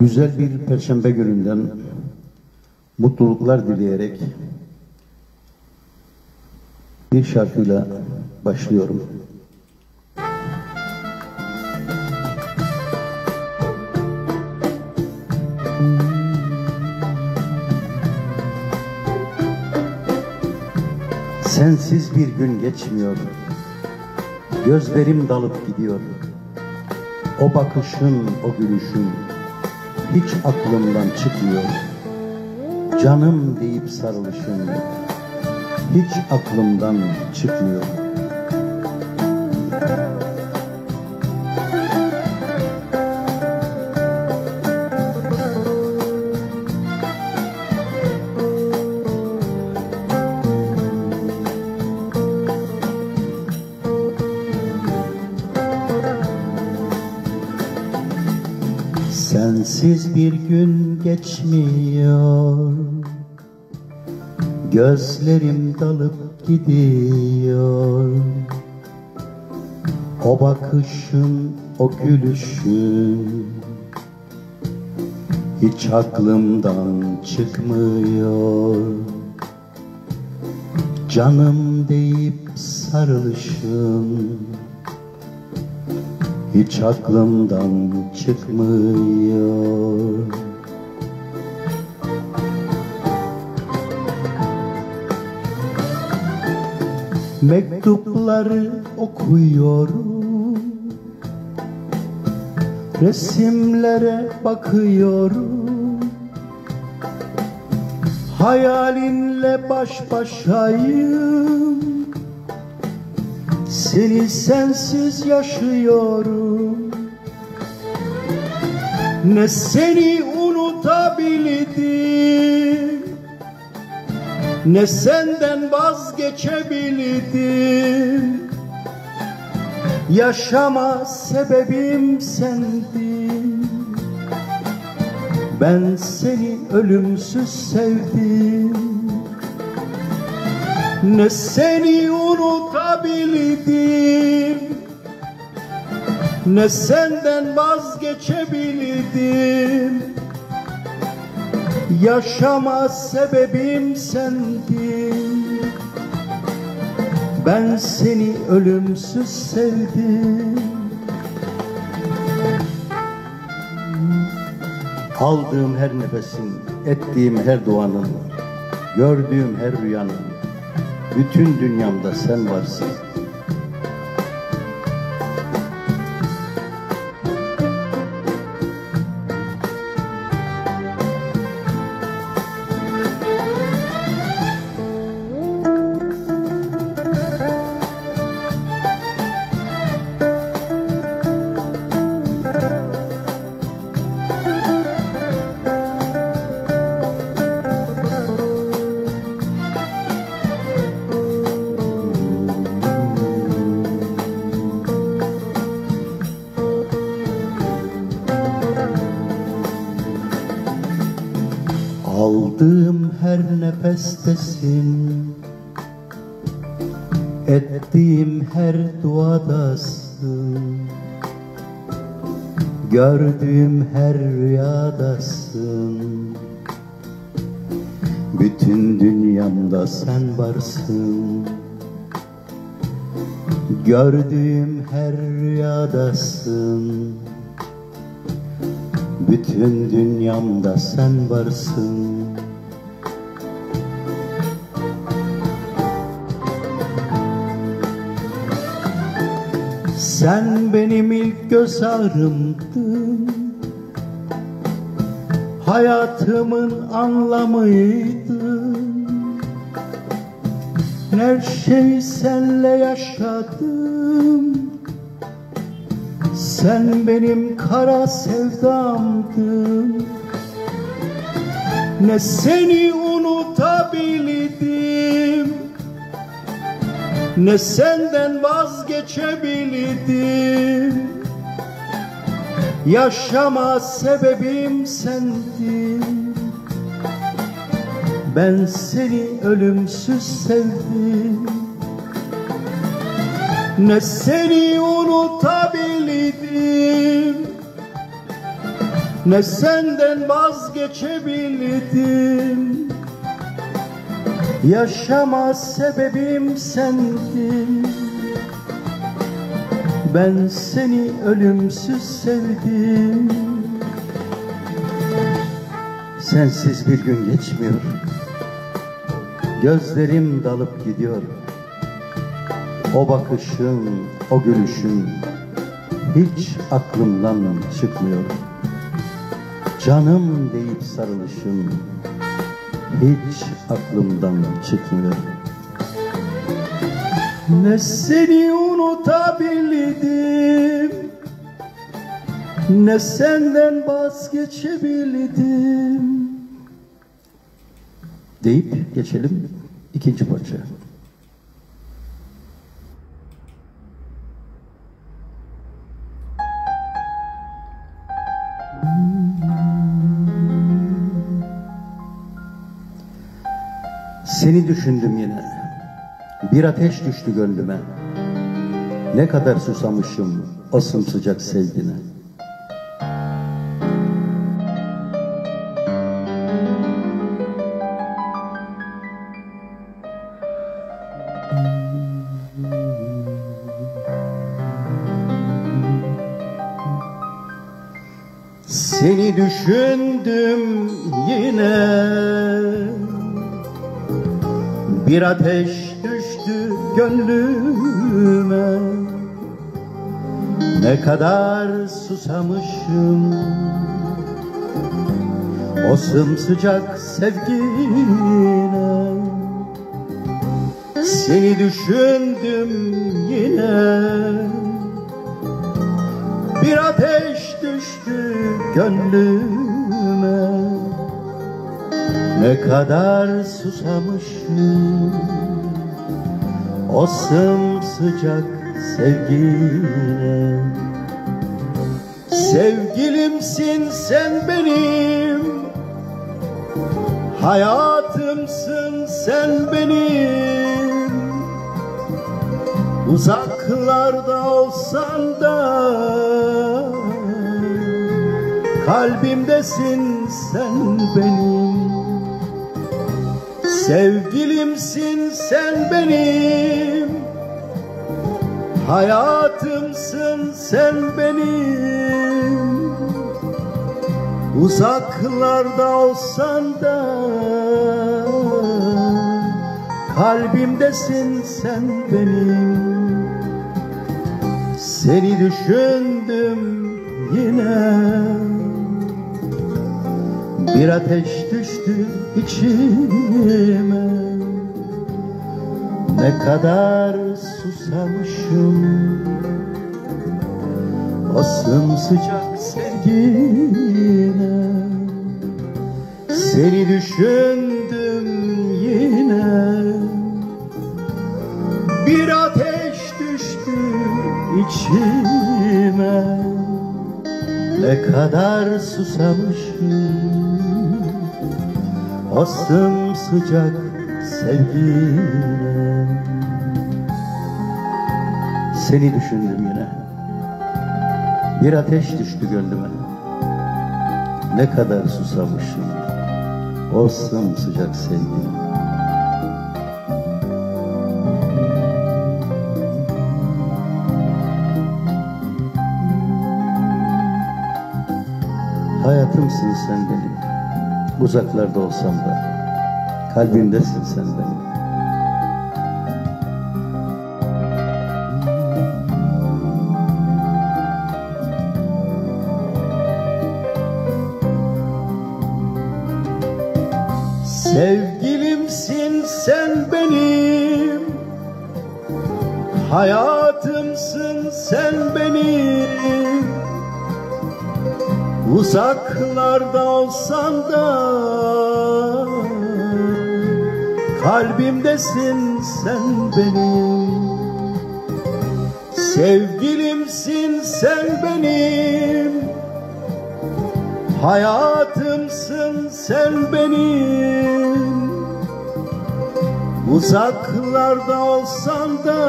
Güzel bir perşembe gününden mutluluklar dileyerek bir şarkıyla başlıyorum. Sensiz bir gün geçmiyor. Gözlerim dalıp gidiyor. O bakışın, o gülüşün hiç aklımdan çıkmıyor. Canım deyip sarılışın hiç aklımdan çıkmıyor. Gözlerim dalıp gidiyor O bakışın, o gülüşün Hiç aklımdan çıkmıyor Canım deyip sarılışın hiç aklımdan çıkmıyor. Mektupları okuyorum. Resimlere bakıyorum. Hayalinle baş başayım. Seni sensiz yaşıyorum. Ne seni unutabildim Ne senden vazgeçebildim Yaşama sebebim sendin Ben seni ölümsüz sevdim. Ne seni unutabildim Ne senden vazgeçebildim Yaşama sebebim sendin Ben seni ölümsüz sevdim Aldığım her nefesin, ettiğim her duanın Gördüğüm her rüyanın bütün dünyamda sen varsın. Nefestesin Ettiğim her duadasın. Gördüğüm her rüyadasın. Bütün dünyamda sen varsın. Gördüğüm her rüyadasın. Bütün dünyamda sen varsın Sen benim ilk göz ağrımdın. Hayatımın anlamıydın. Her şeyi senle yaşadım. Sen benim kara sevdamdın. Ne seni unutabildim Ne senden vazgeçebildim Yaşama sebebim sendin Ben seni ölümsüz sevdim. Ne seni unutabildim Ne senden vazgeçebildim Yaşama sebebim sendin Ben seni ölümsüz sevdim. Sensiz bir gün geçmiyor. Gözlerim dalıp gidiyor. O bakışın, o gülüşün Hiç aklımdan çıkmıyor. Canım deyip sarılışın Hiç aklımdan çıkmıyor Ne seni unutabildim Ne senden vazgeçebildim deyip geçelim ikinci parçaya. Düşündüm yine. Bir ateş düştü gönlüme. Ne kadar susamışım o sımsıcak sevgine. Seni düşündüm yine Bir ateş düştü gönlüme. Ne kadar susamışım. O sımsıcak sevgine. Seni düşündüm yine. Bir ateş düştü gönlüme Ne kadar susamışım. O sımsıcak sevgine. Sevgilimsin sen benim. Hayatımsın sen benim. Uzaklarda olsan da Kalbimdesin sen benim Sevgilimsin sen benim. Hayatımsın sen benim. Uzaklarda olsan da Kalbimdesin sen benim. Seni düşündüm yine Bir ateş düştü içime. Ne kadar susamışım. O sımsıcak sevgine. Seni düşündüm yine. Bir ateş düştü içime Ne kadar susamışım. O sımsıcak sevgine Seni düşündüm yine. Bir ateş düştü gönlüme. Ne kadar susamışım. O sımsıcak sevgine Hayatımsın sen benim? Uzaklarda olsam da. Kalbimdesin sen benim. Sevgilimsin sen benim. Hayatımsın Uzaklarda olsan da Kalbimdesin sen benim Sevgilimsin sen benim. Hayatımsın sen benim. Uzaklarda olsan da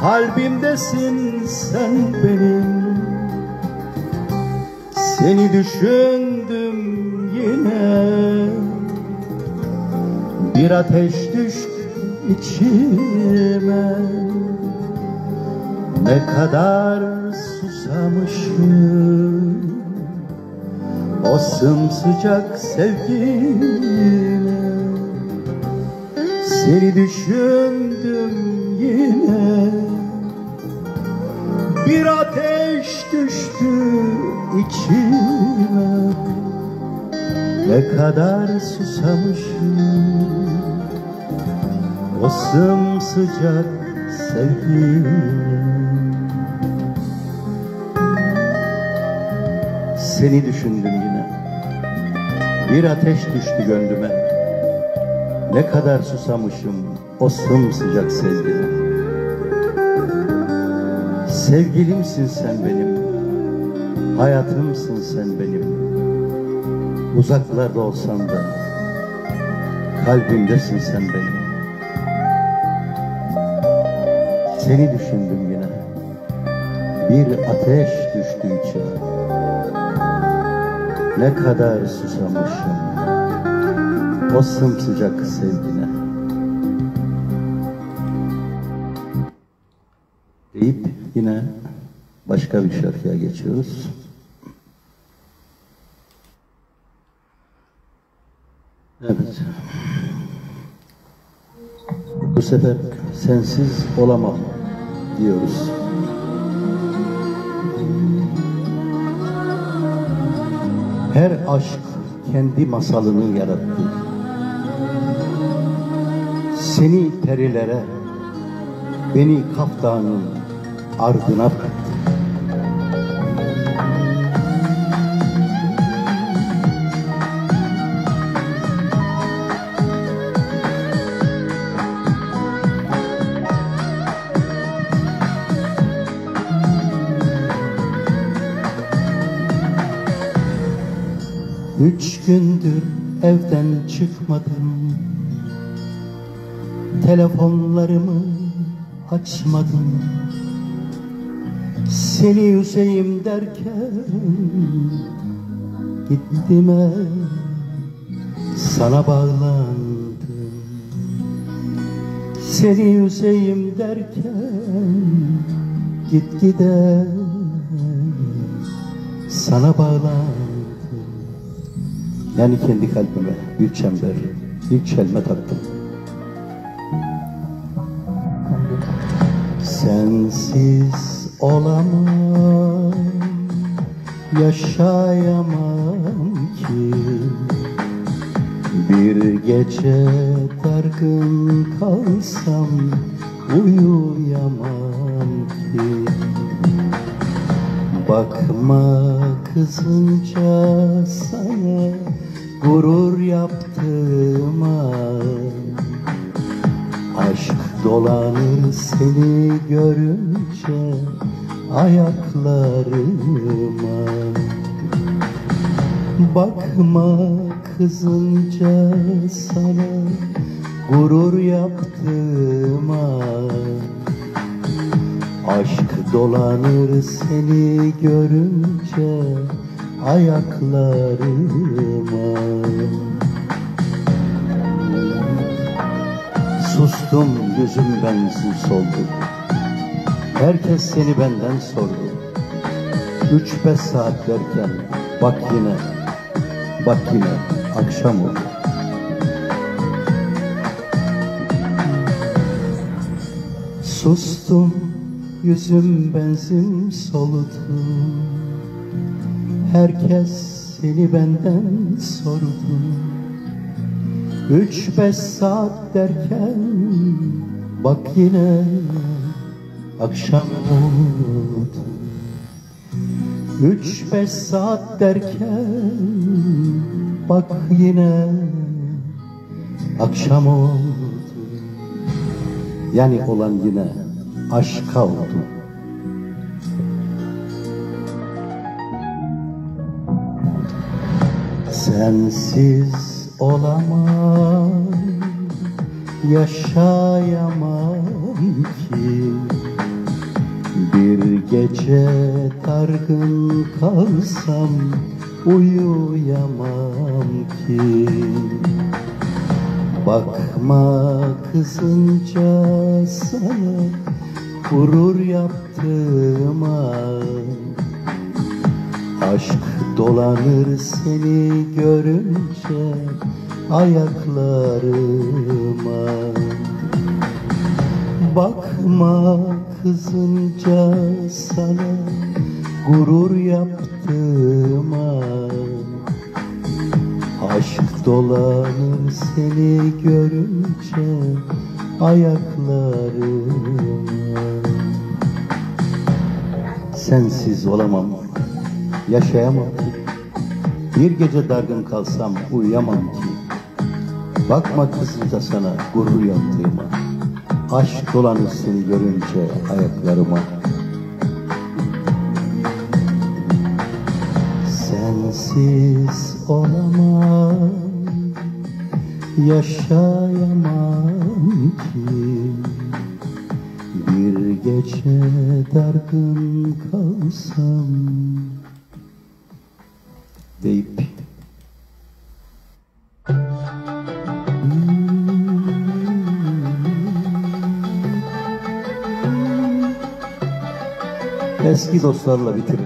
Kalbimdesin sen benim Seni düşündüm yine. Bir ateş düştü içime. Ne kadar susamışım. O sımsıcak sevgine Seni düşündüm yine. Bir ateş düştü içime. Ne kadar susamışım. O sımsıcak sevgine Seni düşündüm yine. Bir ateş düştü gönlüme. Ne kadar susamışım O sımsıcak sevgine Sevgilimsin sen benim Hayatımsın sen benim? Uzaklarda olsan da Kalbimdesin sen benim. Seni düşündüm yine. Bir ateş düştü içime. Ne kadar susamışım. O sımsıcak sevgine. Deyip yine başka bir şarkıya geçiyoruz. Sefer sensiz olamam diyoruz. Her aşk kendi masalını yarattı. Seni perilere, beni kaftanın ardına bıraktı. Üç gündür evden çıkmadım. Telefonlarımı açmadım. Seni üzeyim derken Gittim sana bağlandım. Seni üzeyim derken Git gide sana bağlandım yani kendi kalbime bir çember, bir çelme taktım. Sensiz olamam, yaşayamam ki Bir gece dargın kalsam uyuyamam ki Bakma kızınca sana gurur yaptığıma Aşk dolanır seni görünce ayaklarıma. Bakma kızınca sana gurur yaptığıma Aşk dolanır seni görünce ayaklarıma. Sustum yüzüm bensiz soldu. Herkes seni benden sordu. Üç beş saat derken bak yine Bak yine akşam oldu. Sustum yüzüm benzin soludu Herkes seni benden sordu. Üç beş saat derken Bak yine akşam oldu. Üç beş saat derken Bak yine akşam oldu. Yani olan yine aşka oldu Sensiz olamam, yaşayamam ki. Bir gece dargın kalsam uyuyamam ki. Bakma kızınca sana gurur yaptığıma. Aşk dolanır seni görünce ayaklarıma. Bakma kızınca sana gurur yaptığıma. Aşk dolanır seni görünce ayaklarıma. Sensiz olamam, yaşayamam. Ki Bir gece dargın kalsam uyuyamam ki. Bakma kızınca sana gurur yaptığıma. Aşk dolanır seni görünce ayaklarıma. Sensiz olamam Yaşayamam ki. Bir gece dargın kalsam Deyip Eski dostlarla bitiririm.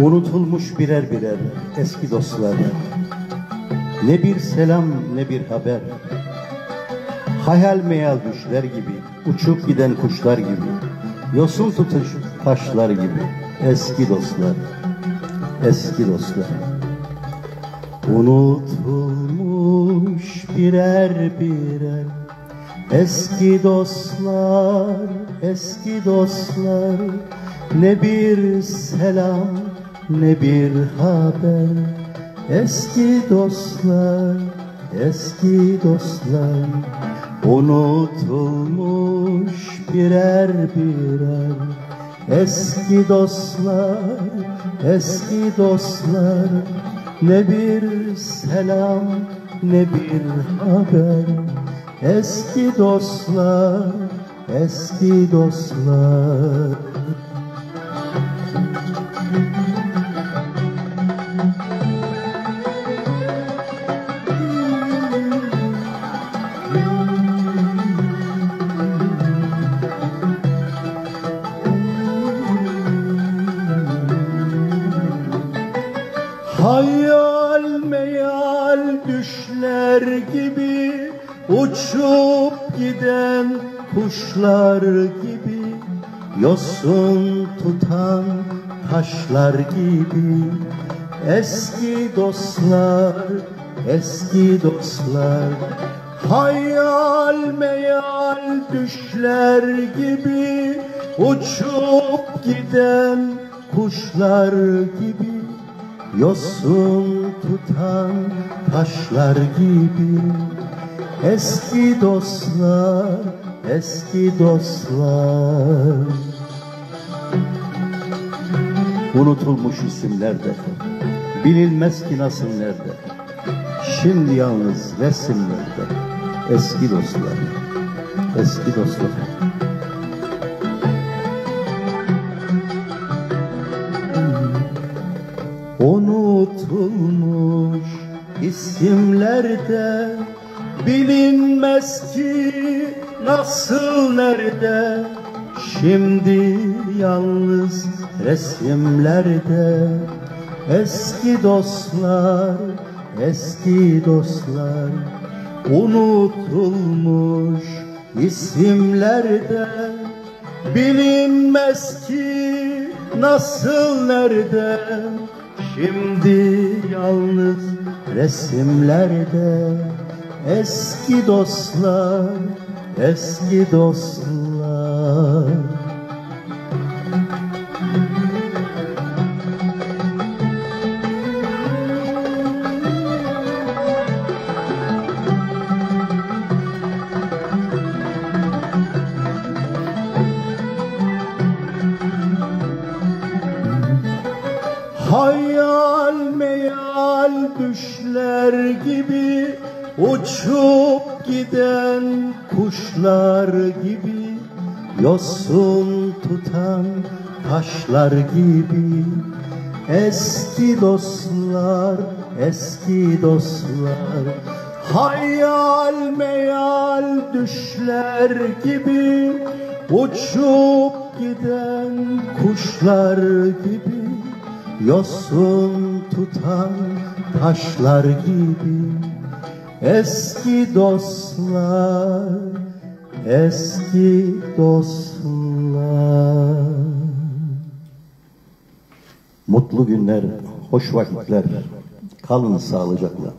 Unutulmuş birer birer eski dostlar. Ne bir selam ne bir haber. Hayal meyal düşler gibi, uçup giden kuşlar gibi, yosun tutuş taşlar gibi eski dostlar, eski dostlar. Unutulmuş birer birer eski dostlar, eski dostlar. Ne bir selam ne bir haber Eski dostlar, eski dostlar Unutulmuş birer birer Eski dostlar, eski dostlar. Ne bir selam ne bir haber. Eski dostlar, eski dostlar taşlar gibi. Eski dostlar, eski dostlar Hayal meyal düşler gibi Uçup giden kuşlar gibi Yosun tutan taşlar gibi. Eski dostlar, eski dostlar Unutulmuş isimler de Bilinmez ki nasıl nerede Şimdi yalnız resimlerde Eski dostlar, eski dostlar. Unutulmuş isimlerde Bilinmez ki nasıl nerede Şimdi yalnız resimlerde Eski dostlar, eski dostlar. Unutulmuş isimlerde Bilinmez ki nasıl nerede? Şimdi yalnız resimlerde Eski dostlar, eski dostlar Yosun tutan taşlar gibi Eski dostlar, eski dostlar. Hayal meyal düşler gibi Uçup giden kuşlar gibi Yosun tutan taşlar gibi Eski dostlar, eski dostlar Mutlu günler, hoş vakitler, kalın sağlıcakla.